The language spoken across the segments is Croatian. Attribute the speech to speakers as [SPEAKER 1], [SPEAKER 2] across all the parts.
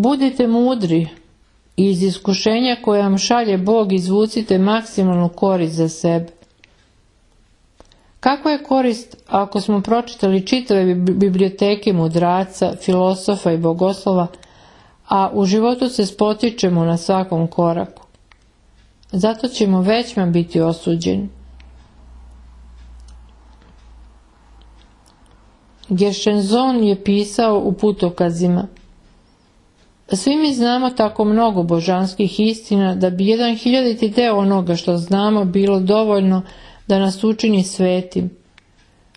[SPEAKER 1] Budite mudri iz iskušenja koje vam šalje Bog izvucite maksimalnu korist za sebe. Kakva je korist ako smo pročitali čitave biblioteke mudraca, filosofa i bogoslova, a u životu se spotičemo na svakom koraku? Zato ćemo većma biti osuđeni. Gershenzon je pisao u putokazima Svi mi znamo tako mnogo božanskih istina da bi jedan hiljaditi deo onoga što znamo bilo dovoljno da nas učini svetim.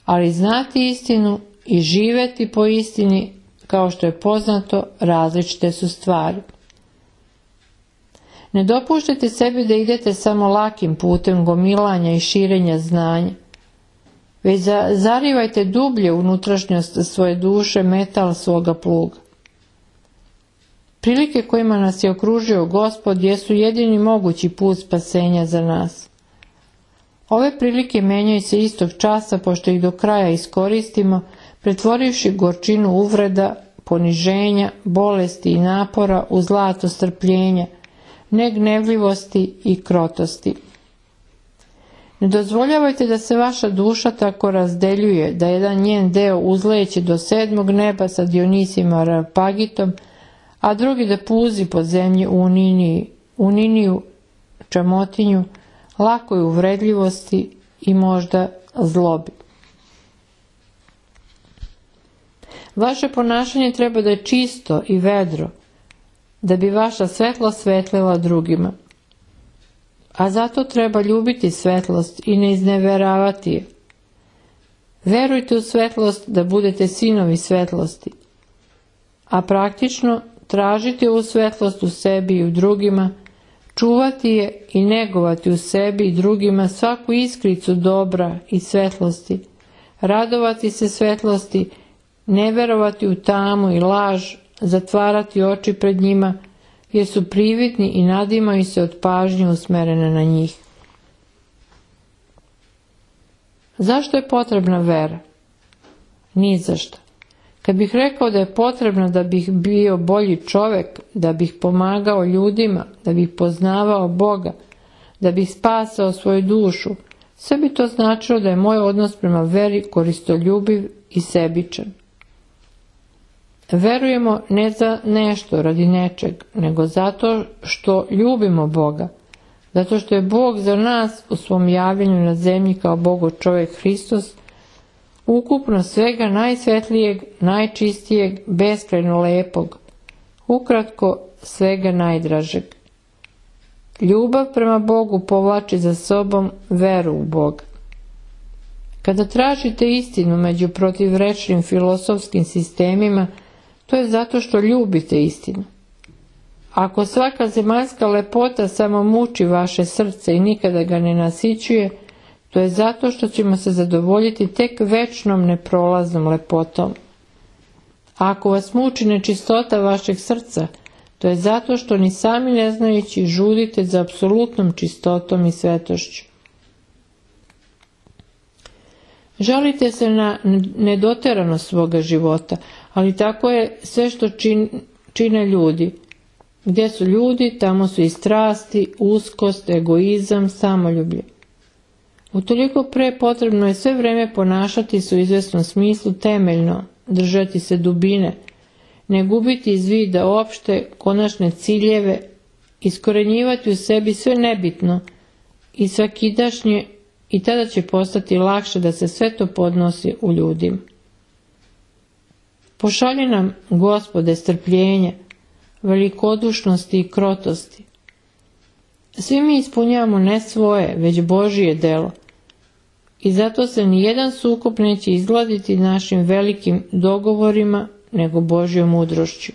[SPEAKER 1] Ali znati istinu i živeti po istini, kao što je poznato, različite su stvari. Ne dopuštajte sebi da idete samo lakim putem gomilanja i širenja znanja već zarivajte dublje unutrašnjost svoje duše metal svoga pluga. Prilike kojima nas je okružio gospod jesu jedini mogući put spasenja za nas. Ove prilike menjaju se istog časa pošto ih do kraja iskoristimo, pretvorivši gorčinu uvreda, poniženja, bolesti i napora u zlato strpljenja, negnevljivosti i krotosti. Ne dozvoljavajte da se vaša duša tako razdeljuje, da jedan njen deo uzleće do sedmog neba sa Dionisima Rapagitom, a drugi da puzi po zemlji u Niniji, u Niniju, čamotinju, lakoj uvredljivosti i možda zlobi. Vaše ponašanje treba da je čisto i vedro, da bi vaša svetlo svetlila drugima a zato treba ljubiti svetlost i ne izneveravati je. Verujte u svetlost da budete sinovi svetlosti, a praktično tražite u svetlost u sebi i u drugima, čuvati je i negovati u sebi i drugima svaku iskricu dobra i svetlosti, radovati se svetlosti, ne verovati u tamu i laž, zatvarati oči pred njima, jer su prividni i nadimaju se od pažnje usmerene na njih. Zašto je potrebna vera? Ni zašto. Kad bih rekao da je potrebno da bih bio bolji čovek, da bih pomagao ljudima, da bih poznavao Boga, da bih spasao svoju dušu, sve bi to značilo da je moj odnos prema veri koristoljubiv i sebičan. Verujemo ne za nešto radi nečeg, nego zato što ljubimo Boga, zato što je Bog za nas u svom javljanju na zemlji kao Bogo čovjek Hristos, ukupno svega najsvetlijeg, najčistijeg, beskrajno lepog, ukratko svega najdražeg. Ljubav prema Bogu povlači za sobom veru u Boga. Kada tražite istinu među protivrečnim filosofskim sistemima, to je zato što ljubite istinu. Ako svaka zemaljska lepota samo muči vaše srce i nikada ga ne nasićuje, to je zato što ćemo se zadovoljiti tek večnom neprolaznom lepotom. Ako vas muči nečistota vašeg srca, to je zato što ni sami ne znajući žudite za apsolutnom čistotom i svetošću. Žalite se na nedoteranost svoga života, ali tako je sve što čine ljudi. Gdje su ljudi, tamo su i strasti, uskost, egoizam, samoljublje. Utoliko pre potrebno je sve vreme ponašati se u izvesnom smislu temeljno, držati se dubine, ne gubiti iz vida opšte, konačne ciljeve, iskorenjivati u sebi sve nebitno i svakidašnje i tada će postati lakše da se sve to podnosi u ljudima. Pošalje nam, gospode, strpljenje, velikodušnosti i krotosti. Svi mi ispunjavamo ne svoje, već Božije delo. I zato se ni jedan sukup neće izgladiti našim velikim dogovorima, nego Božjom mudrošću.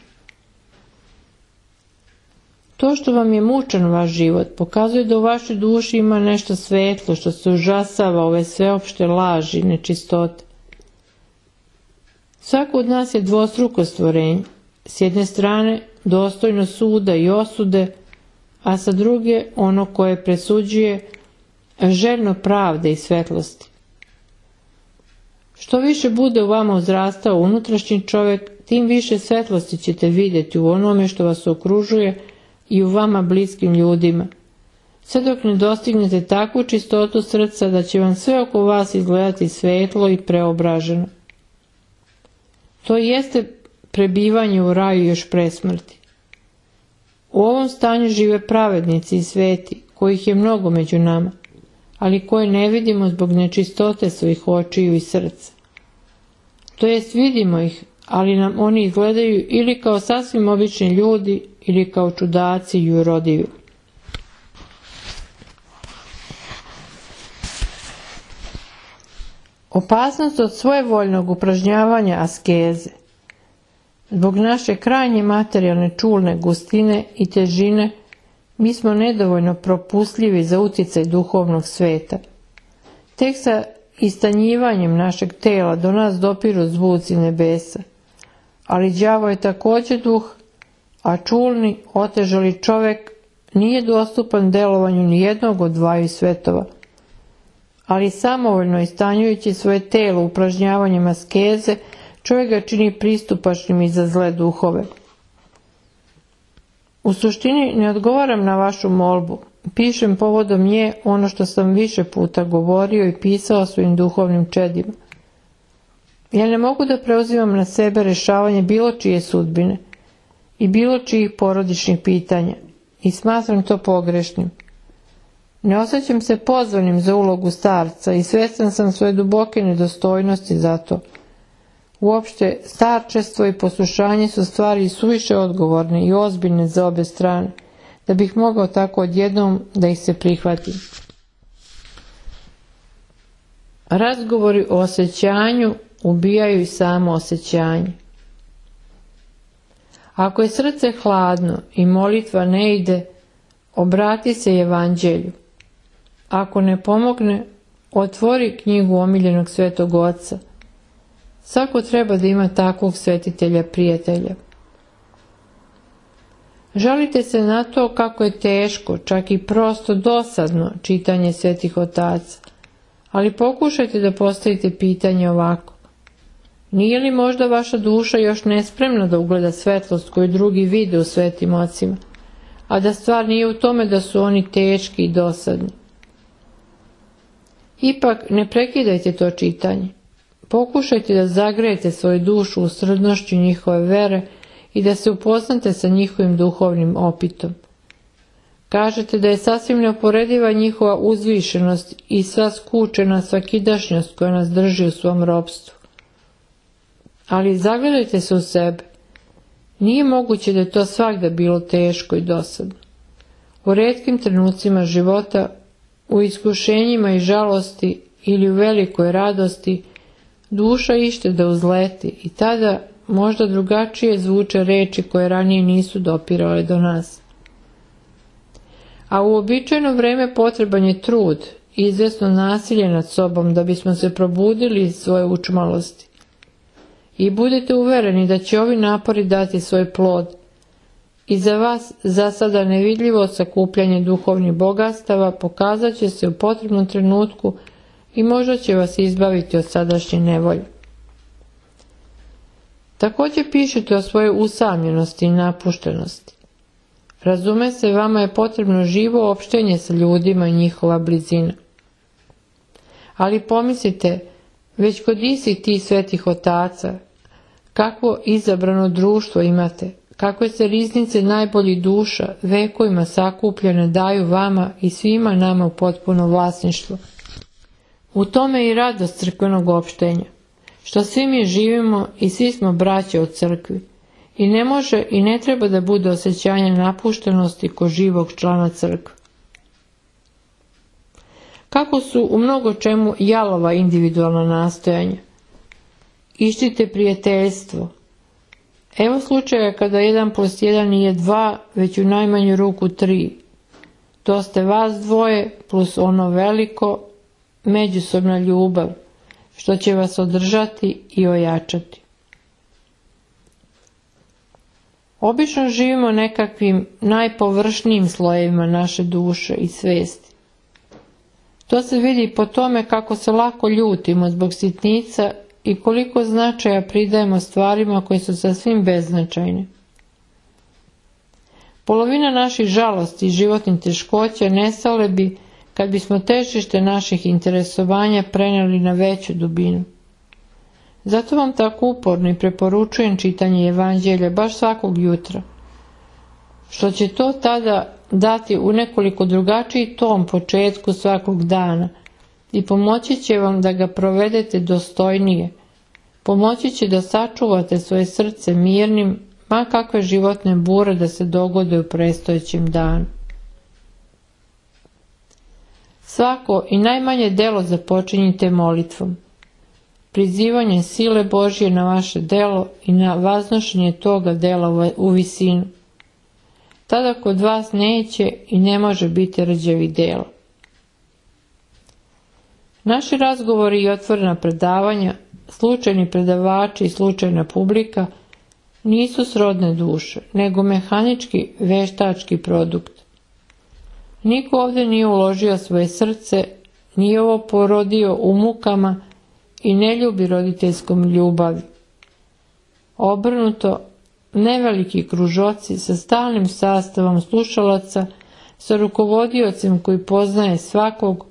[SPEAKER 1] To što vam je mučan vaš život pokazuje da u vašoj duši ima nešto svetlo što se užasava ove sveopšte laži, nečistote. Svako od nas je dvostruko stvorenje. S jedne strane dostojno suda i osude, a sa druge ono koje presuđuje željno pravde i svetlosti. Što više bude u vama uzrastao unutrašnji čovjek, tim više svetlosti ćete vidjeti u onome što vas okružuje i u vama bliskim ljudima. Sve dok ne dostignete takvu čistotu srca da će vam sve oko vas izgledati svetlo i preobraženo. To jeste prebivanje u raju još presmrti. U ovom stanju žive pravednici i sveti, kojih je mnogo među nama, ali koje ne vidimo zbog nečistote svojih očiju i srca. To jest vidimo ih, ali nam oni izgledaju ili kao sasvim obični ljudi ili kao čudaci i urodivi. Opasnost od svojevoljnog upražnjavanja askeze Zbog naše krajnje materijalne čulne gustine i težine mi smo nedovoljno propustljivi za utjecaj duhovnog sveta. Tek sa istanjivanjem našeg tela do nas dopiru zvuci nebesa. Ali đavo je također duh, a čulni, otežali čovjek nije dostupan delovanju ni jednog od dvaju svetova. Ali samovoljno istanjujući svoje telo upražnjavanjem askeze, čovjek ga čini pristupačnim i za zle duhove. U suštini ne odgovaram na vašu molbu. Pišem povodom nje ono što sam više puta govorio i pisao svojim duhovnim čedima. Ja ne mogu da preuzimam na sebe rešavanje bilo čije sudbine i bilo čijih porodičnih pitanja i smatram to pogrešnim. Ne osjećam se pozvanim za ulogu starca i svjestan sam svoje duboke nedostojnosti za to. Uopšte, starčestvo i poslušanje su stvari suviše odgovorne i ozbiljne za obe strane, da bih mogao tako odjednom da ih se prihvatim. Razgovori o osjećanju ubijaju i samo osjećanje. Ako je srce hladno i molitva ne ide, obrati se evanđelju. Ako ne pomogne, otvori knjigu omiljenog svetog oca – Svako treba da ima takvog svetitelja prijatelja. Žalite se na to kako je teško, čak i prosto dosadno čitanje svetih otaca, ali pokušajte da postavite pitanje ovako. Nije li možda vaša duša još nespremna da ugleda svetlost koju drugi vide u svetim ocima, a da stvar nije u tome da su oni teški i dosadni? Ipak ne prekidajte to čitanje. Pokušajte da zagrejete svoju dušu u srdnošću njihove vere i da se upoznate sa njihovim duhovnim opitom. Kažete da je sasvim neoporediva njihova uzvišenost i sva skučena svakidašnjost koja nas drži u svom robstvu. Ali zagledajte se u sebe. Nije moguće da je to svakda bilo teško i dosadno. U redkim trenucima života, u iskušenjima i žalosti ili u velikoj radosti, Duša ište da uzleti i tada možda drugačije zvuče reči koje ranije nisu dopirale do nas. A u običajno vreme potreban je trud i izvjesno nasilje nad sobom da bismo se probudili iz svoje učmalosti. I budite uvereni da će ovi napori dati svoj plod. I za vas za sada nevidljivo sakupljanje duhovnih bogatstava pokazat će se u potrebnom trenutku i možda će vas izbaviti od sadašnje nevolje. Također pišete o svojoj usamljenosti i napuštenosti. Razume se, vama je potrebno živo opštenje sa ljudima i njihova blizina. Ali pomislite, već kod istih tih svetih otaca, kakvo izabrano društvo imate, kakve se riznice najboljih duša vekovima sakupljene daju vama i svima nama u potpuno vlasništvo. U tome i radost crkvenog opštenja, što svi mi živimo i svi smo braće u crkvi i ne može i ne treba da bude osjećanje napuštenosti ko živog člana crkve. Kako su u mnogo čemu jalova individualna nastojanja? Ištite prijateljstvo. Evo slučaja kada jedan plus jedan nije dva, već u najmanju ruku tri. To ste vas dvoje plus ono veliko međusobna ljubav, što će vas održati i ojačati. Obično živimo nekakvim najpovršnijim slojevima naše duše i svesti. To se vidi po tome kako se lako ljutimo zbog sitnica i koliko značaja pridajemo stvarima koje su sasvim beznačajne. Polovina naših žalosti i životnih teškoća nestale bi kad bismo težište naših interesovanja prenijeli na veću dubinu. Zato vam tako uporno i preporučujem čitanje Evanđelja baš svakog jutra, što će to tada dati u nekoliko drugačiji tom početku svakog dana i pomoći će vam da ga provedete dostojnije, pomoći će da sačuvate svoje srce mirnim, ma kakve životne bure da se dogode u prestojećem danu. Svako i najmanje delo započinjite molitvom. Prizivanje sile Božje na vaše delo i na vaznošenje toga dela u visinu. Tada kod vas neće i ne može biti rđevi dela. Naši razgovori i otvorena predavanja, slučajni predavači i slučajna publika nisu srodne duše, nego mehanički veštački produkt. Niko ovdje nije uložio svoje srce, nije ovo porodio u mukama i ne ljubi roditeljskom ljubavi. Obrnuto, neveliki kružoci sa stalnim sastavom slušalaca, sa rukovodiocem koji poznaje svakog,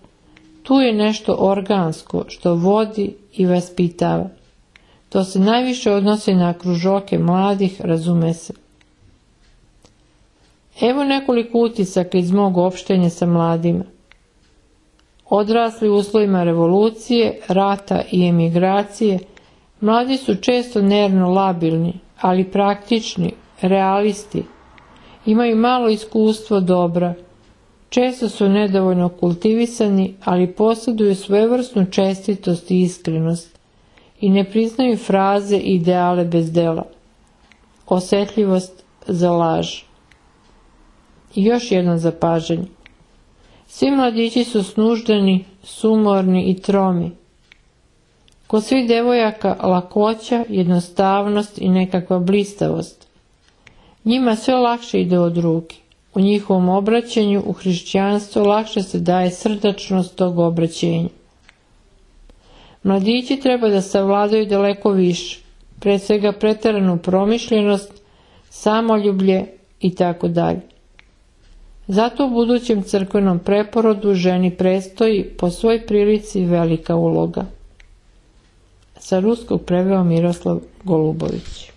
[SPEAKER 1] tu je nešto organsko što vodi i vaspitava. To se najviše odnosi na kružoke mladih, razume se. Evo nekoliko utisaka iz mog opštenja sa mladima. Odrasli u uslovima revolucije, rata i emigracije, mladi su često nervno labilni, ali praktični, realisti. Imaju malo iskustvo dobra, često su nedovoljno kultivisani, ali posjeduju svojevrsnu čestitost i iskrenost i ne priznaju fraze i ideale bez dela. Osjetljivost za laž. I još jedno zapažanje. Svi mladići su snuždeni, sumorni i tromi. Kod svih devojaka lakoća, jednostavnost i nekakva blistavost. Njima sve lakše ide od ruke. U njihovom obraćanju u hrišćanstvu lakše se daje srdačnost tog obraćenja. Mladići treba da savladaju daleko više, pre svega pretaranu promišljenost, samoljublje i tako dalje. Zato u budućem crkvenom preporodu ženi prestoji po svoj prilici velika uloga. Sa ruskog preveo Miroslav Golubović.